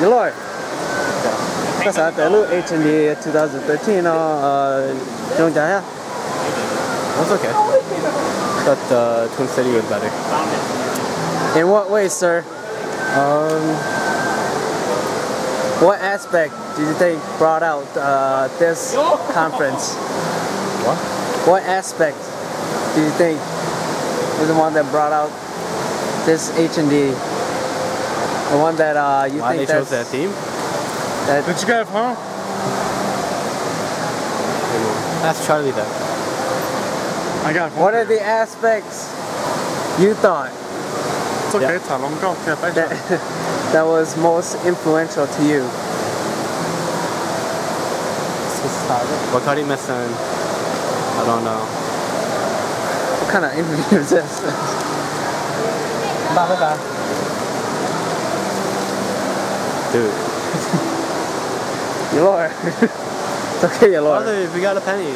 Yia Lor. That's at the H and D 2013 uh don't die. That's okay. But uh, Twin City was better. In what way, sir? Um, What aspect do you think brought out uh, this conference? what? What aspect do you think was the one that brought out this H and D? The one that uh, you Why think they chose that team? That Did you guys huh? That's Charlie though. I got. What are the aspects you thought? It's okay, yep. Tom. I'm. Yeah, that, that was most influential to you. What kind of missing? I don't know. What kind of interview is this? Bye bye. Dude. Yia Lor. it's okay, Yia Lor. Father, if we got a penny.